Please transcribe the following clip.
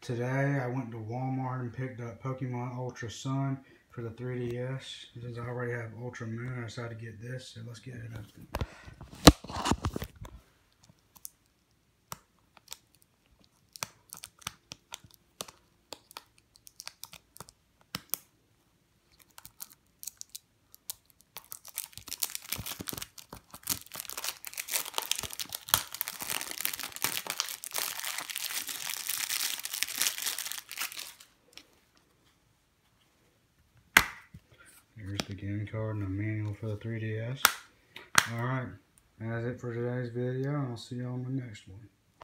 Today I went to Walmart and picked up Pokemon Ultra Sun for the 3DS. Since I already have Ultra Moon, I decided to get this, so let's get it open. Here's the game card and the manual for the 3DS. Alright, that's it for today's video. I'll see you on the next one.